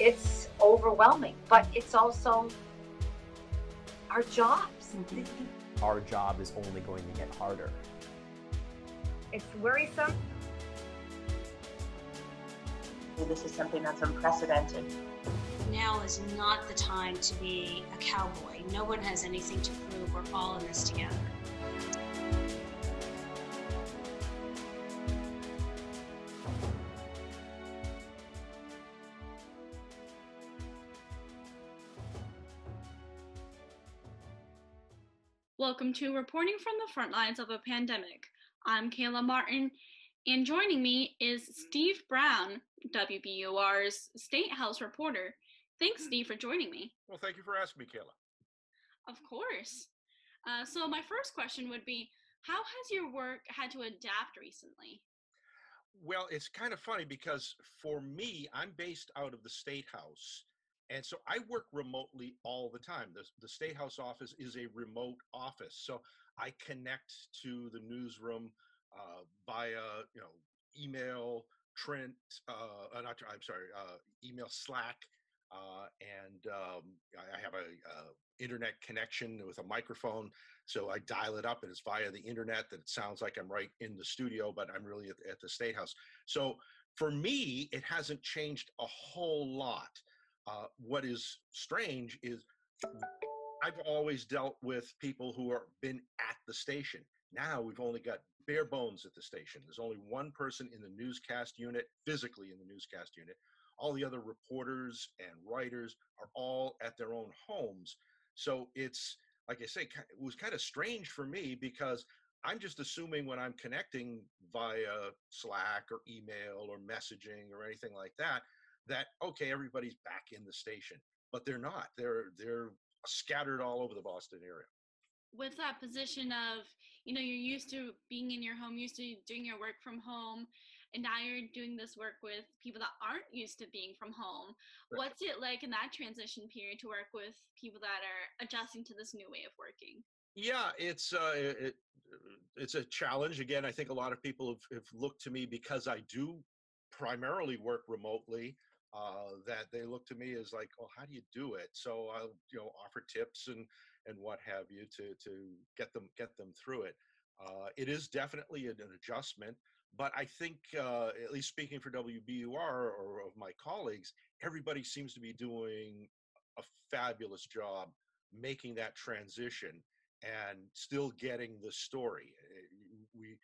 it's overwhelming, but it's also our jobs. Mm-hmm. Our job is only going to get harder. It's worrisome. This is something that's unprecedented. Now is not the time to be a cowboy. No one has anything to prove. We're all in this together. Welcome to Reporting from the Front Lines of a Pandemic. I'm Kayla Martin, and joining me is Steve Brown, WBUR's State House reporter. Thanks, Steve, for joining me. Well, thank you for asking me, Kayla. Of course. Uh, so, my first question would be How has your work had to adapt recently? Well, it's kind of funny because for me, I'm based out of the State House and so I work remotely all the time. The, the State House office is a remote office. So I connect to the newsroom uh, via, you know, email, Trent, uh, uh not, I'm sorry, uh, email Slack, uh, and um, I have a, a, internet connection with a microphone. So I dial it up, and it's via the internet that it sounds like I'm right in the studio, but I'm really at, at the State House. So for me, it hasn't changed a whole lot. Uh, what is strange is I've always dealt with people who have been at the station. Now we've only got bare bones at the station. There's only one person in the newscast unit, physically in the newscast unit. All the other reporters and writers are all at their own homes. So it's, like I say, it was kind of strange for me because I'm just assuming when I'm connecting via Slack or email or messaging or anything like that, that okay everybody's back in the station but they're not. They're they're scattered all over the boston area. With that position of you know you're used to being in your home used to doing your work from home and now you're doing this work with people that aren't used to being from home right. what's it like in that transition period to work with people that are adjusting to this new way of working? Yeah it's uh it, it's a challenge. Again i think a lot of people have, have looked to me because i do primarily work remotely uh, that they look to me as like, well, how do you do it? So I'll you know offer tips and and what have you to to get them get them through it. Uh, it is definitely an, adjustment, but I think uh, at least speaking for WBUR or of my colleagues, everybody seems to be doing a fabulous job making that transition and still getting the story. Eh, we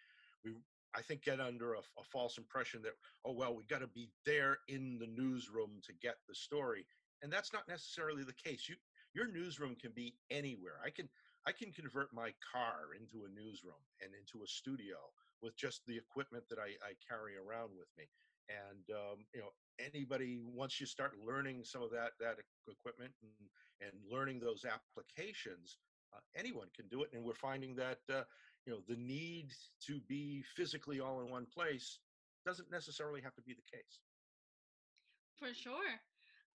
we I think, get under a, a false impression that, oh, well, we got to be there in the newsroom to get the story. And that's not necessarily the case. You, your newsroom can be anywhere. I can, I can convert my car into a newsroom and into a studio with just the equipment that I, I carry around with me. And um, you know, anybody once you start learning some of that that equipment and, and learning those applications, uh, anyone can do it. And we're finding that uh, you know the need to be physically all in one place doesn't necessarily have to be the case for sure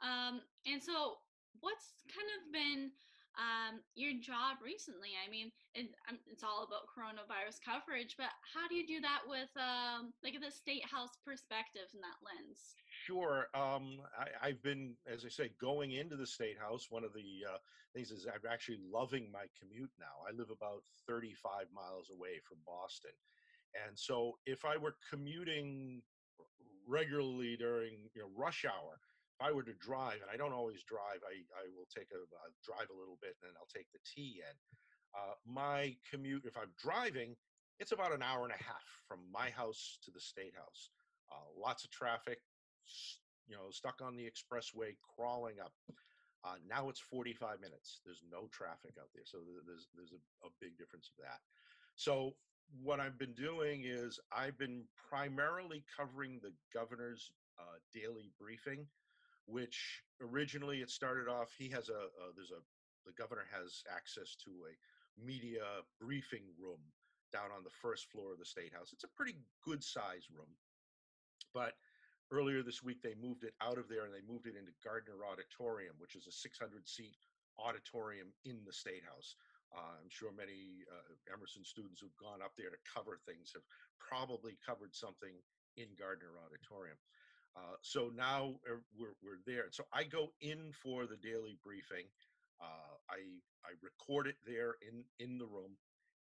um, and so what's kind of been um, your job recently. I mean, it, um, it's all about coronavirus coverage, but how do you do that with um, like the state house perspective in that lens? Sure. Um, I, have been, as I say, going into the state house. One of the uh, things is I'm actually loving my commute now. I live about 35 miles away from Boston, and so if I were commuting regularly during you know rush hour if I were to drive, and I don't always drive, I, I will take a drive a little bit and then I'll take the T in. Uh, my commute, if I'm driving, it's about an hour and a half from my house to the state house. Uh, lots of traffic, you know, stuck on the expressway, crawling up. Uh, now it's 45 minutes. There's no traffic out there, so there's there's a, a big difference of that. So what I've been doing is I've been primarily covering the governor's uh, daily briefing which originally it started off. He has a, a there's a the governor has access to a media briefing room down on the first floor of the state house. It's a pretty good size room, but earlier this week they moved it out of there and they moved it into Gardner Auditorium, which is a 600 seat auditorium in the state house. Uh, I'm sure many uh, Emerson students who've gone up there to cover things have probably covered something in Gardner Auditorium. Uh, so now uh, we're, we're there. So I go in for the daily briefing. Uh, I I record it there in in the room,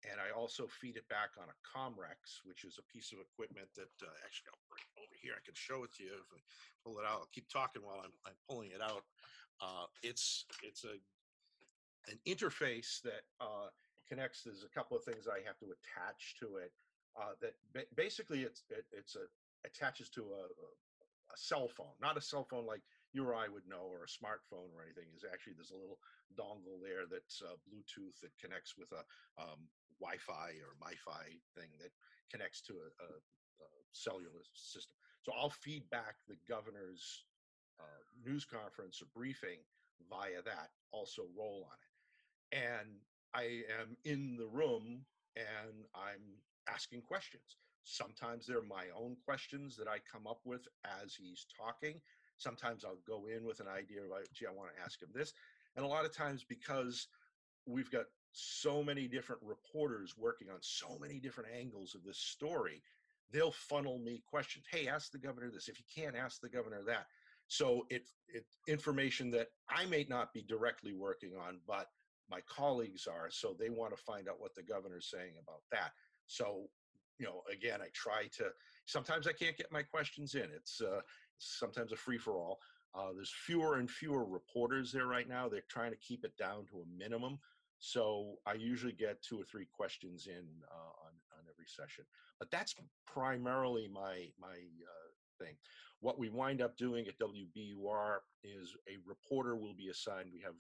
and I also feed it back on a Comrex, which is a piece of equipment that uh, actually I'll bring here. I can show it to you if I pull it out. I'll keep talking while I'm I'm pulling it out. Uh, it's it's a an interface that uh, connects. There's a couple of things I have to attach to it. Uh, that ba- basically it's it, it's a attaches to a, a cell phone, not a cell phone like you or I would know, or a smartphone or anything. Is actually there's a little dongle there that's uh, Bluetooth that connects with a um, Wi-Fi or MiFi thing that connects to a, a, a, cellular system. So I'll feed back the governor's uh, news conference or briefing via that. Also roll on it, and I am in the room and I'm asking questions. Sometimes they're my own questions that I come up with as he's talking. Sometimes I'll go in with an idea of, gee, I want to ask him this. And a lot of times, because we've got so many different reporters working on so many different angles of this story, they'll funnel me questions. Hey, ask the governor this. If you can't, ask the governor that. So it it information that I may not be directly working on, but my colleagues are. So they want to find out what the governor's saying about that. So you know, again, I try to. Sometimes I can't get my questions in. It's uh, sometimes a free for all. Uh, there's fewer and fewer reporters there right now. They're trying to keep it down to a minimum. So I usually get two or three questions in uh, on every session. But that's primarily my my uh, thing. What we wind up doing at WBUR is a reporter will be assigned. We have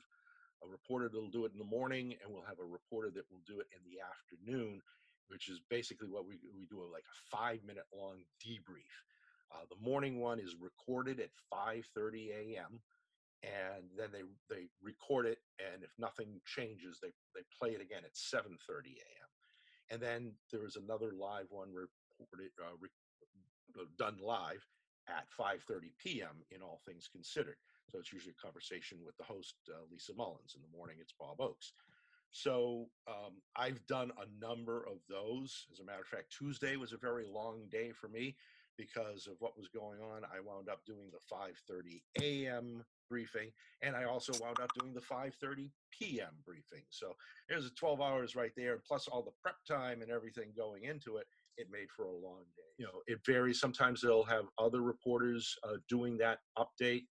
a reporter that'll do it in the morning, and we'll have a reporter that will do it in the afternoon which is basically what we, we do a, like a five minute long debrief. Uh, the morning one is recorded at 5:30 a.m. and then they they record it, and if nothing changes, they they play it again at 7:30 a.m. And then there was another live one reported uh, re- uh, done live at 5:30 p.m. in all things considered. So it's usually a conversation with the host uh, Lisa Mullins. In the morning, it's Bob Oakes. So um, I've done a number of those. As a matter of fact, Tuesday was a very long day for me because of what was going on. I wound up doing the 5:30 a.m. briefing, and I also wound up doing the 5:30 p.m. briefing. So there's 12 hours right there, plus all the prep time and everything going into it. It made for a long day. You know, it varies. Sometimes they'll have other reporters uh, doing that update.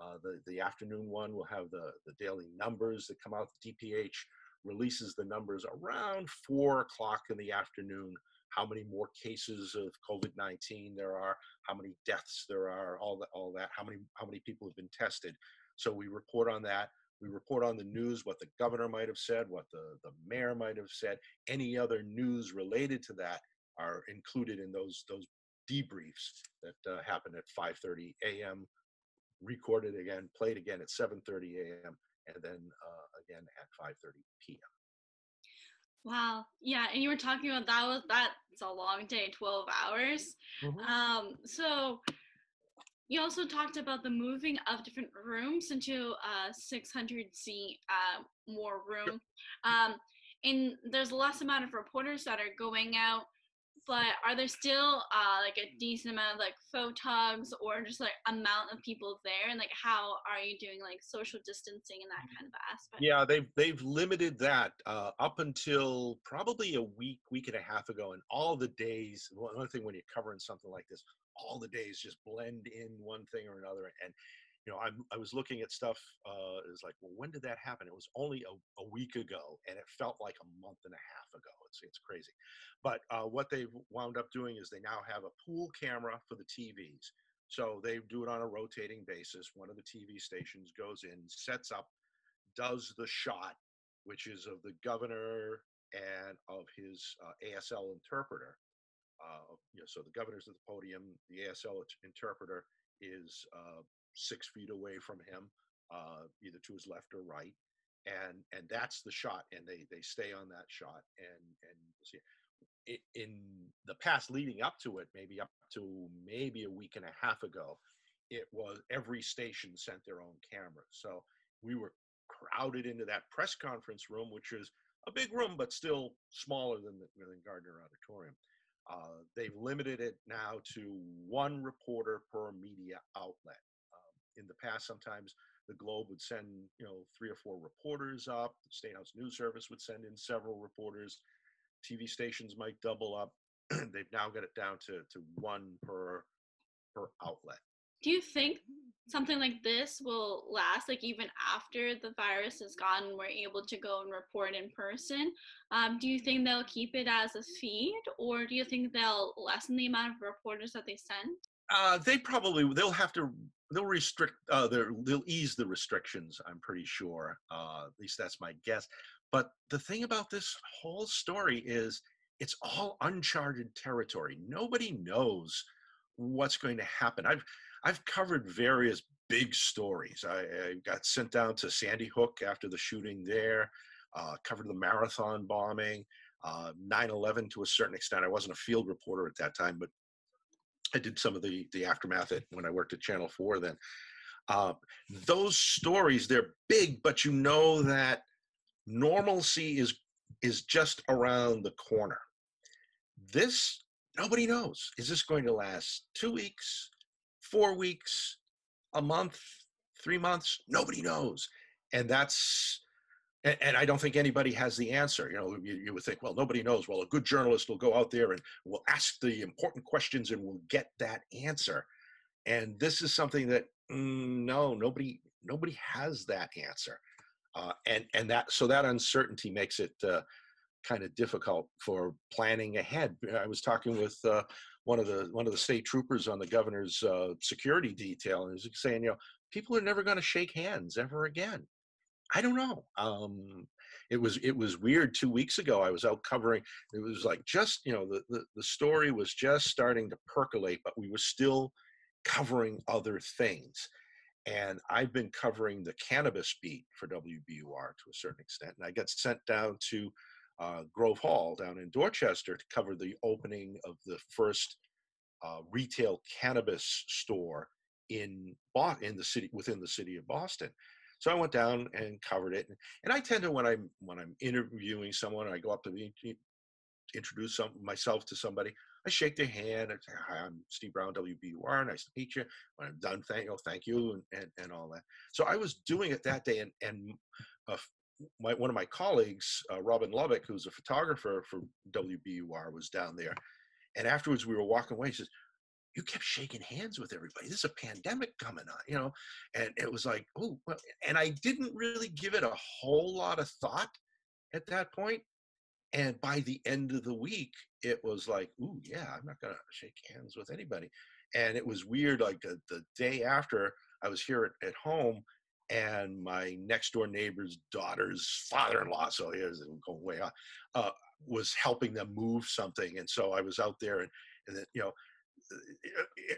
Uh, the the afternoon one will have the the daily numbers that come out. The DPH releases the numbers around four o'clock in the afternoon how many more cases of covid-19 there are how many deaths there are all that all that how many how many people have been tested so we report on that we report on the news what the governor might have said what the, the mayor might have said any other news related to that are included in those those debriefs that uh, happen at 5:30 a.m. recorded again played again at 7:30 a.m and then uh, again at 5:30 p.m. Wow. Yeah, and you were talking about that was that's a long day, 12 hours. Mm-hmm. Um so you also talked about the moving of different rooms into a 600 seat uh, more room. Um, and there's less amount of reporters that are going out but are there still uh, like a decent amount of like photogs or just like amount of people there? And like how are you doing like social distancing and that kind of aspect? Yeah they've they've limited that uh, up until probably a week week and a half ago and all the days one thing when you're covering something like this all the days just blend in one thing or another and you know, I, I was looking at stuff. Uh, it was like, well, when did that happen? It was only a, a, week ago, and it felt like a month and a half ago. It's it's crazy. But uh, what they've wound up doing is they now have a pool camera for the TVs. So they do it on a rotating basis. One of the TV stations goes in, sets up, does the shot, which is of the governor and of his uh, ASL interpreter. Uh, you know, so the governor's at the podium, the ASL interpreter is uh, six feet away from him, uh, either to his left or right, and and that's the shot, and they they stay on that shot, and and see. in the past leading up to it, maybe up to maybe a week and a half ago, it was every station sent their own cameras. So we were crowded into that press conference room, which is a big room, but still smaller than the than Gardner Auditorium. Uh, they've limited it now to one reporter per media outlet. In the past, sometimes the Globe would send, you know, three or four reporters up. The State House News Service would send in several reporters. TV stations might double up. They've now got it down to, to one per per outlet. Do you think something like this will last, like even after the virus is gone and we're able to go and report in person? Um, do you think they'll keep it as a feed, or do you think they'll lessen the amount of reporters that they send? Uh, they probably they'll have to they'll restrict uh, they'll ease the restrictions. I'm pretty sure. Uh, at least that's my guess. But the thing about this whole story is it's all uncharted territory. Nobody knows what's going to happen. I've I've covered various big stories. I, I got sent down to Sandy Hook after the shooting there. Uh, covered the marathon bombing, uh, 9/11 to a certain extent. I wasn't a field reporter at that time, but I did some of the the aftermath at, when I worked at Channel Four. Then uh, those stories they're big, but you know that normalcy is is just around the corner. This nobody knows. Is this going to last two weeks, four weeks, a month, three months? Nobody knows. And that's, and, and I don't think anybody has the answer. You know, you, you, would think, well, nobody knows. Well, a good journalist will go out there and will ask the important questions and will get that answer. And this is something that mm, no, nobody, nobody has that answer. Uh, and and that so that uncertainty makes it uh, kind of difficult for planning ahead. I was talking with uh, one of the one of the state troopers on the governor's uh, security detail, and he was saying, you know, people are never going to shake hands ever again. I don't know. Um, it was it was weird. Two weeks ago, I was out covering. It was like just you know the, the the story was just starting to percolate, but we were still covering other things. And I've been covering the cannabis beat for WBUR to a certain extent, and I got sent down to uh, Grove Hall down in Dorchester to cover the opening of the first uh, retail cannabis store in in the city within the city of Boston. So I went down and covered it, and I tend to when I'm when I'm interviewing someone, I go up to the, introduce some, myself to somebody. I shake their hand. I say, "Hi, I'm Steve Brown, WBUR. Nice to meet you." When I'm done, thank you, thank you, and, and, and all that. So I was doing it that day, and and uh, my, one of my colleagues, uh, Robin Lubbock, who's a photographer for WBUR, was down there. And afterwards, we were walking away. He says, "You kept shaking hands with everybody. There's a pandemic coming on, you know." And it was like, "Oh," and I didn't really give it a whole lot of thought at that point. And by the end of the week, it was like, oh yeah, I'm not gonna shake hands with anybody." And it was weird. Like the, the day after, I was here at, at home, and my next door neighbor's daughter's father-in-law, so here's going way up, uh, was helping them move something, and so I was out there, and and then you know,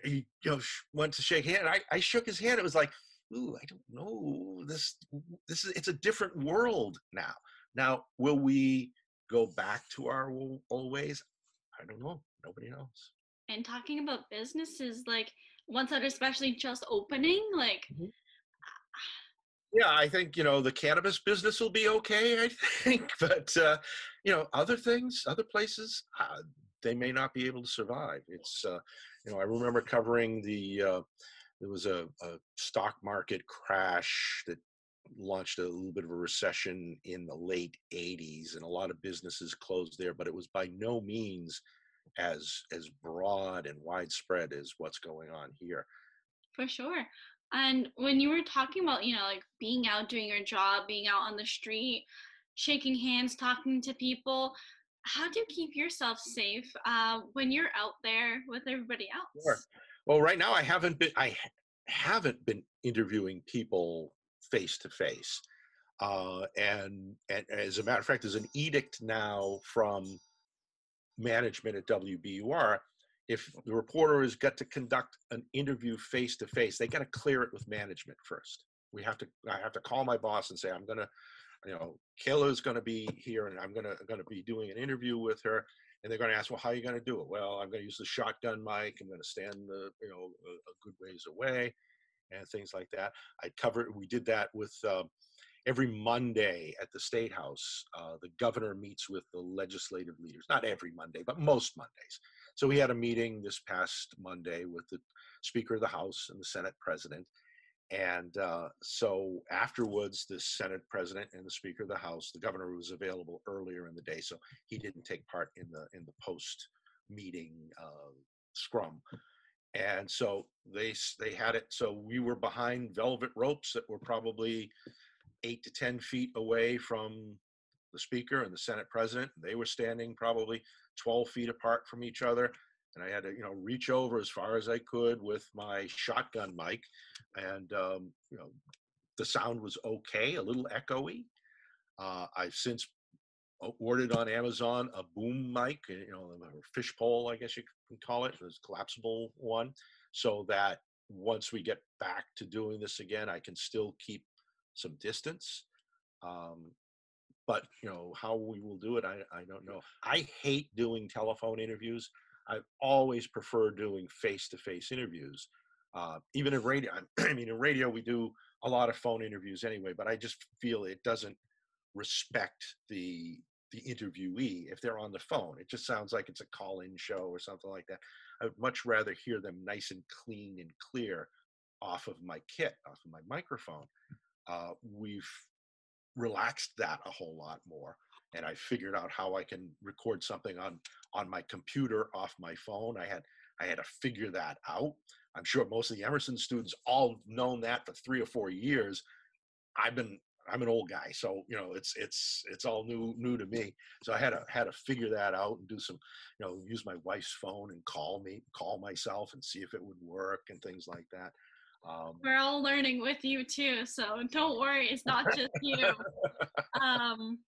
he you know went to shake hand. I I shook his hand. It was like, ooh, I don't know this. This is it's a different world now. Now, will we go back to our old, ways? I don't know. Nobody knows. And talking about businesses, like ones that are especially just opening, like. Mm-hmm yeah, I think you know the cannabis business will be okay. I think, but uh, you know, other things, other places, uh, they may not be able to survive. It's uh, you know, I remember covering the uh, there was a, a stock market crash that launched a little bit of a recession in the late 80s and a lot of businesses closed there but it was by no means as as broad and widespread as what's going on here for sure and when you were talking about, you know, like being out doing your job, being out on the street, shaking hands, talking to people, how do you keep yourself safe uh, when you're out there with everybody else? Sure. Well, right now I haven't been I haven't been interviewing people face to face. and and as a matter of fact, there's an edict now from management at WBUR if the reporter has got to conduct an interview face to face, they got to clear it with management first. We have to. I have to call my boss and say I'm gonna, you know, Kayla's gonna be here and I'm gonna gonna be doing an interview with her. And they're gonna ask, well, how are you gonna do it? Well, I'm gonna use the shotgun mic. I'm gonna stand the, you know, a, a good ways away, and things like that. I covered. We did that with. Uh, every Monday at the State House, uh, the governor meets with the legislative leaders. Not every Monday, but most Mondays. So we had a meeting this past Monday with the Speaker of the House and the Senate President. And uh, so afterwards, the Senate President and the Speaker of the House, the governor was available earlier in the day, so he didn't take part in the in the post meeting uh, scrum. And so they they had it. So we were behind velvet ropes that were probably eight to ten feet away from the Speaker and the Senate President. They were standing probably 12 feet apart from each other and I had to, you know, reach over as far as I could with my shotgun mic, and um, you know, the sound was okay, a little echoey. Uh, I've since ordered on Amazon a boom mic, you know, a fishpole, I guess you can call it, this collapsible one, so that once we get back to doing this again, I can still keep some distance. Um, but you know how we will do it, I, I don't know. I hate doing telephone interviews. I've always preferred doing face-to-face interviews. Uh, even in radio, I mean, in radio we do a lot of phone interviews anyway, but I just feel it doesn't respect the the interviewee if they're on the phone. It just sounds like it's a call-in show or something like that. I would much rather hear them nice and clean and clear off of my kit, off of my microphone. Uh, we've relaxed that a whole lot more and I figured out how I can record something on on my computer off my phone. I had I had to figure that out. I'm sure most of the Emerson students all known that for three or four years. I've been I'm an old guy, so you know it's it's it's all new new to me. So I had to had to figure that out and do some, you know, use my wife's phone and call me, call myself and see if it would work and things like that. Um, We're all learning with you too, so don't worry, it's not just you. um,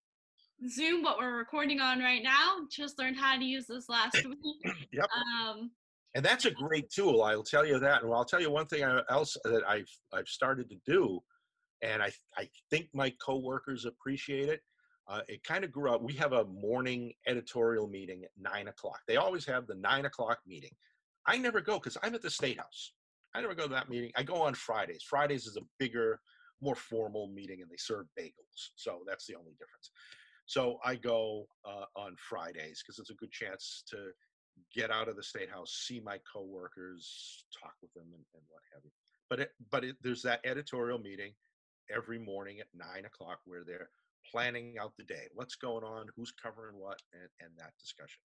Zoom, what we're recording on right now, just learned how to use this last week. yep. Um, and that's a great tool. I'll tell you that. And I'll tell you one thing else that I've I've started to do, and I I think my coworkers appreciate it. Uh, it kind of grew up. We have a morning editorial meeting at nine o'clock. They always have the nine o'clock meeting. I never go because I'm at the state house. I never go to that meeting. I go on Fridays. Fridays is a bigger, more formal meeting, and they serve bagels. So that's the only difference. So I go uh, on Fridays because it's a good chance to get out of the state house, see my coworkers, talk with them, and, and what have you. But it, but it, there's that editorial meeting every morning at nine o'clock where they're planning out the day, what's going on, who's covering what, and, and that discussion.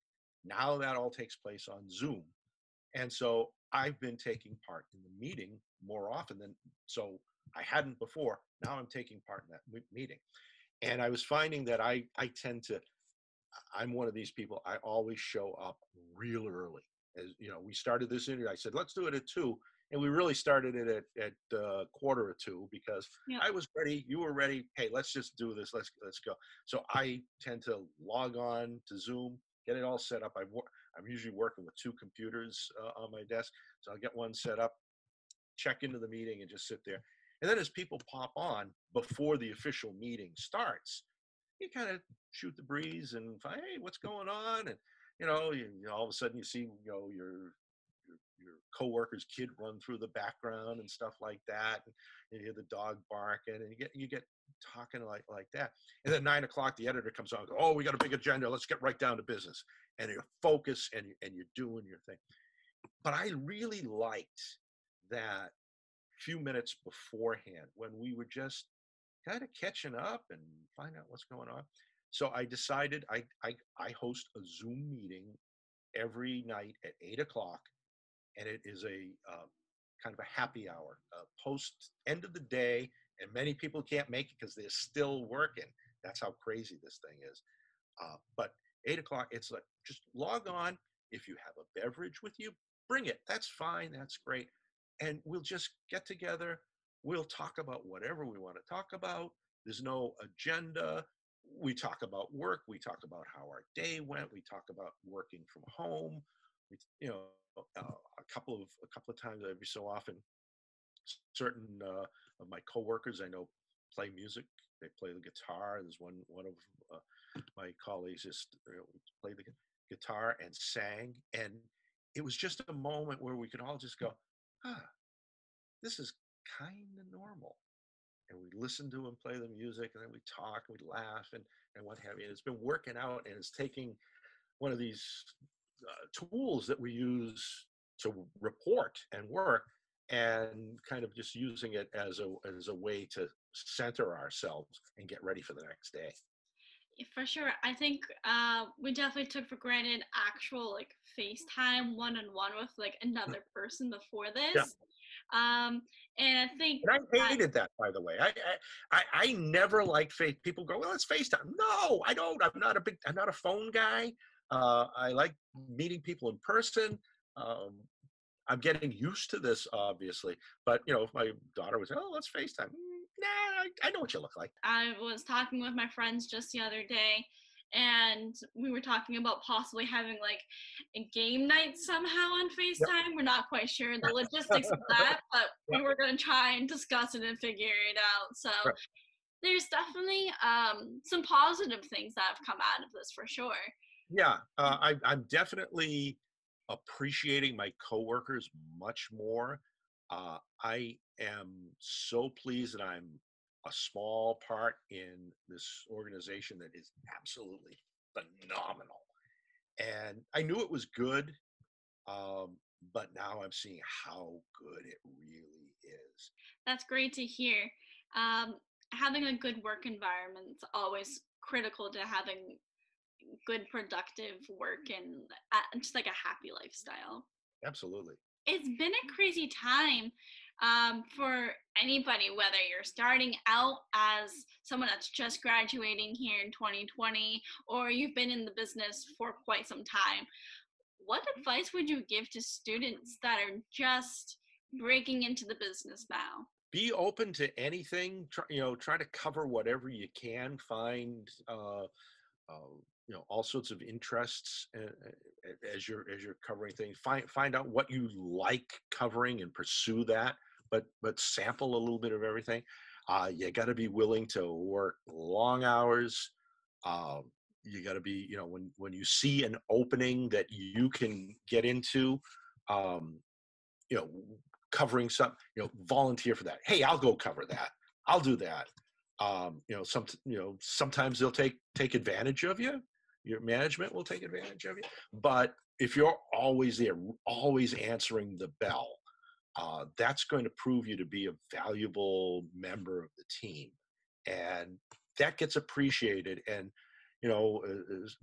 Now that all takes place on Zoom, and so I've been taking part in the meeting more often than so I hadn't before. Now I'm taking part in that meeting and I was finding that I I tend to I'm one of these people. I always show up real early. As you know, we started this interview. I said, let's do it at two, and we really started it at at uh, quarter of two because yeah. I was ready. You were ready. Hey, let's just do this. Let's let's go. So I tend to log on to Zoom, get it all set up. i I'm usually working with two computers uh, on my desk, so I'll get one set up, check into the meeting, and just sit there. And then as people pop on before the official meeting starts, you kind of shoot the breeze and find, hey, what's going on? And you know, you, you know, all of a sudden you see, you know, your your, your coworker's kid run through the background and stuff like that, and you hear the dog barking, and you get you get talking like like that. And then nine o'clock, the editor comes on, oh, we got a big agenda. Let's get right down to business. And you focus and and you're doing your thing. But I really liked that few minutes beforehand when we were just kind of catching up and find out what's going on. So I decided I, I, I host a Zoom meeting every night at eight o'clock, and it is a uh, kind of a happy hour uh, post end of the day. And many people can't make it because they're still working. That's how crazy this thing is. Uh, but eight o'clock, it's like just log on. If you have a beverage with you, bring it. That's fine. That's great and we'll just get together. We'll talk about whatever we want to talk about. There's no agenda. We talk about work. We talk about how our day went. We talk about working from home. We, you know, uh, a couple of a couple of times every so often, certain uh, of my coworkers I know play music. They play the guitar. There's one one of uh, my colleagues just you played the guitar and sang, and it was just a moment where we could all just go, huh, this is kind of normal. and we listen to him play the music, and then we talk, and we laugh, and and what have you. And it's been working out, and it's taking one of these uh, tools that we use to report and work, and kind of just using it as a as a way to center ourselves and get ready for the next day. For sure. I think uh, we definitely took for granted actual like FaceTime one on one with like another person before this. Yeah. Um, and I think And I hated that, by the way. I I, I, I never liked face. People go, well, it's FaceTime. No, I don't. I'm not a big. I'm not a phone guy. Uh, I like meeting people in person. Um, I'm getting used to this, obviously. But you know, if my daughter was, oh, let's FaceTime. Mm, Nah, I, I know what you look like. I was talking with my friends just the other day, and we were talking about possibly having like a game night somehow on FaceTime. We're not quite sure the logistics of that, but we were going to try and discuss it and figure it out. So Right. there's definitely um, some positive things that have come out of this for sure. Yeah, uh, I, I'm definitely appreciating my coworkers much more. Uh, I am so pleased that I'm a small part in this organization that is absolutely phenomenal. And I knew it was good, um, but now I'm seeing how good it really is. That's great to hear. Um, having a good work environment is always critical to having good, productive work and uh, just like a happy lifestyle. Absolutely. It's been a crazy time um, for anybody, whether you're starting out as someone that's just graduating here in 2020 or you've been in the business for quite some time. What advice would you give to students that are just breaking into the business now? be open to anything try, you know try to cover whatever you can find uh, uh, you know all sorts of interests uh, uh, as you're as you're covering things. Find find out what you like covering and pursue that but but sample a little bit of everything. Uh, you got to be willing to work long hours. Um, you got to be you know when when you see an opening that you can get into um, you know covering some you know volunteer for that. Hey i'll go cover that. I'll do that. Um you know some you know sometimes they'll take take advantage of you your management will take advantage of you but if you're always there always answering the bell uh, that's going to prove you to be a valuable member of the team and that gets appreciated and you know as,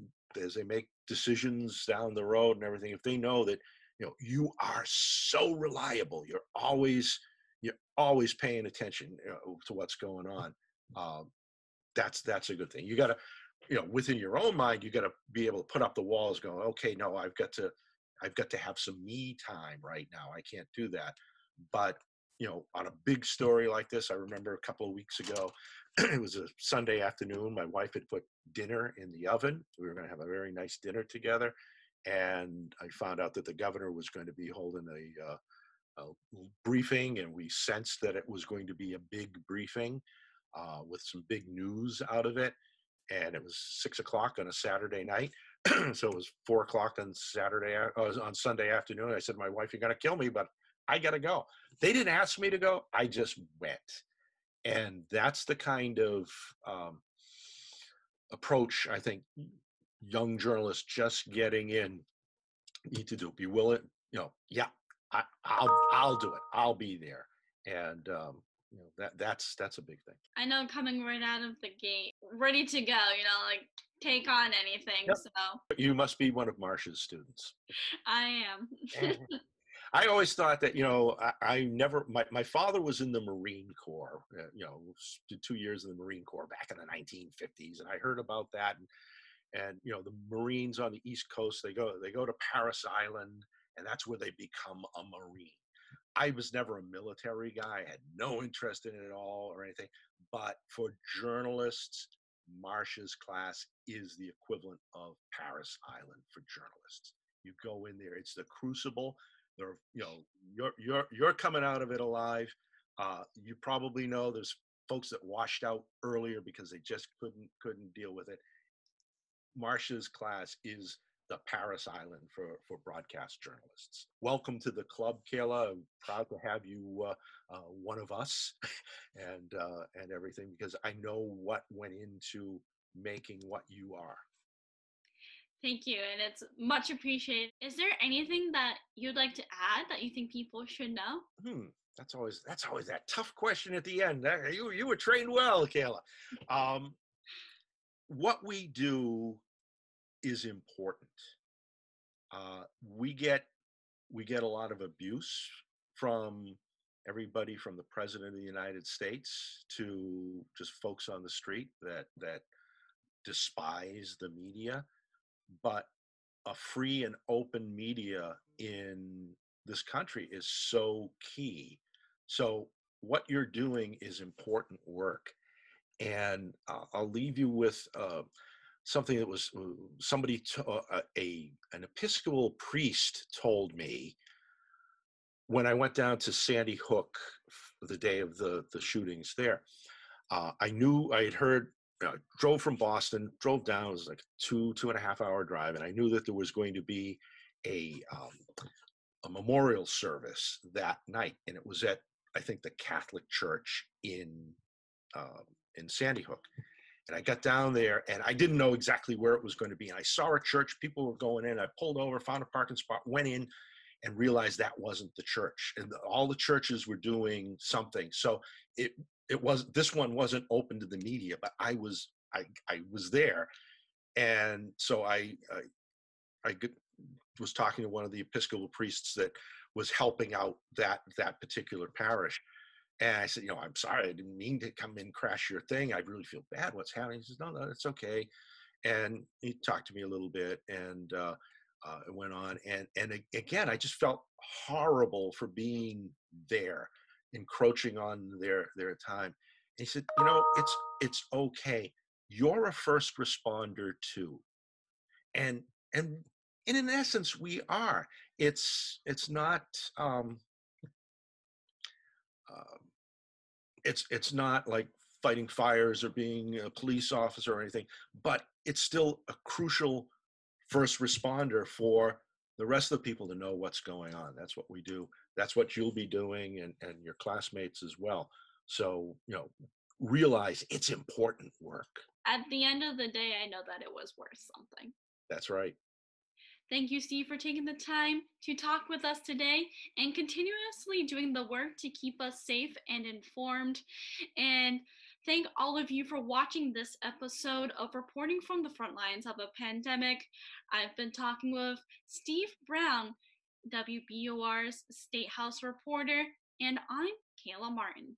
as they make decisions down the road and everything if they know that you know you are so reliable you're always you're always paying attention you know, to what's going on um, that's that's a good thing. You got to you know within your own mind you got to be able to put up the walls going okay no i've got to i've got to have some me time right now. I can't do that. But you know on a big story like this i remember a couple of weeks ago it was a sunday afternoon my wife had put dinner in the oven. We were going to have a very nice dinner together and I found out that the governor was going to be holding a, uh, a briefing, and we sensed that it was going to be a big briefing uh, with some big news out of it. And it was six o'clock on a Saturday night, so it was four o'clock on Saturday uh, on Sunday afternoon. I said, "My wife, you're gonna kill me, but I gotta go." They didn't ask me to go; I just went, and that's the kind of um, approach I think young journalists just getting in need to do. Be willing you know yeah I, i'll i'll do it. I'll be there. And um you know that that's that's a big thing I know coming right out of the gate, ready to go, you know, like take on anything. Yep. So you must be one of marsha's students I am. i always thought that you know i, I never my, my father was in the marine corps uh, you know did two years in the marine corps back in the 1950s and i heard about that and and you know the marines on the east coast they go they go to parris island and that's where they become a marine i was never a military guy i had no interest in it at all or anything but for journalists Marsh's class is the equivalent of parris island for journalists. You go in there it's the crucible they're you know you're you're you're coming out of it alive. Uh, you probably know there's folks that washed out earlier because they just couldn't couldn't deal with it. Marsh's class is the Parris Island for, for broadcast journalists. Welcome to the club, Kayla. I'm proud to have you uh, uh, one of us and uh, and everything because I know what went into making what you are. Thank you, and it's much appreciated. Is there anything that you'd like to add that you think people should know? Hmm. That's always that's always that tough question at the end. You you were trained well, Kayla. Um, what we do is important. Uh, we get we get a lot of abuse from everybody from the president of the United States to just folks on the street that that despise the media, but a free and open media in this country is so key. So what you're doing is important work, and uh, I'll leave you with uh, something that was uh, somebody to, uh, a an Episcopal priest told me when I went down to Sandy Hook the day of the the shootings there. Uh, I knew I had heard. Uh, drove from Boston, drove down. It was like two two and a half hour drive, and I knew that there was going to be a um, a memorial service that night, and it was at I think the Catholic Church in um, in Sandy Hook. And I got down there, and I didn't know exactly where it was going to be. And I saw a church; people were going in. I pulled over, found a parking spot, went in, and realized that wasn't the church. And all the churches were doing something. So it it was this one wasn't open to the media, but I was I I was there, and so I I, I was talking to one of the Episcopal priests that was helping out that that particular parish. And I said, you know, I'm sorry, I didn't mean to come in crash your thing. I really feel bad. What's happening? He says, no, no, it's okay. And he talked to me a little bit, and uh, uh, went on. And and again, I just felt horrible for being there, encroaching on their their time. And he said, you know, it's it's okay. You're a first responder too, and and and in essence, we are. It's it's not. Um, um, it's it's not like fighting fires or being a police officer or anything, but it's still a crucial first responder for the rest of the people to know what's going on. That's what we do. That's what you'll be doing and, and your classmates as well. So, you know, realize it's important work. At the end of the day, I know that it was worth something. That's right. Thank you, Steve, for taking the time to talk with us today and continuously doing the work to keep us safe and informed. And thank all of you for watching this episode of Reporting from the Front Lines of a Pandemic. I've been talking with Steve Brown, WBUR's State House reporter, and I'm Kayla Martin.